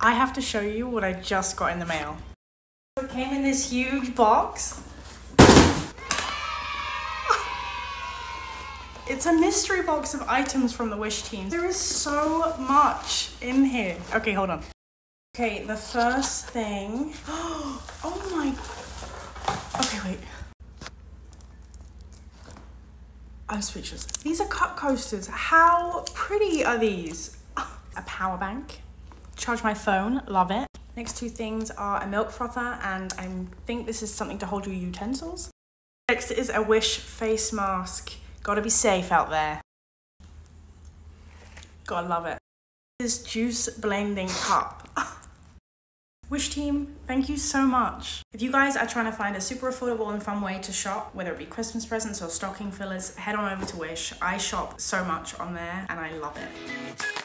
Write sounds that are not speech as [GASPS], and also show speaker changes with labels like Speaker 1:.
Speaker 1: I have to show you what I just got in the mail. It came in this huge box. [LAUGHS] It's a mystery box of items from the Wish team. There is so much in here. Okay, hold on. Okay, the first thing. [GASPS] Oh my. Okay, wait. I'm speechless. These are cup coasters. How pretty are these? [GASPS] A power bank. Charge my phone. Love it. Next two things are a milk frother, and I think this is something to hold your utensils. Next is a Wish face mask. Gotta be safe out there. Gotta love it. This juice blending cup. [LAUGHS] Wish team, thank you so much. If you guys are trying to find a super affordable and fun way to shop, whether it be Christmas presents or stocking fillers, head on over to Wish. I shop so much on there and I love it.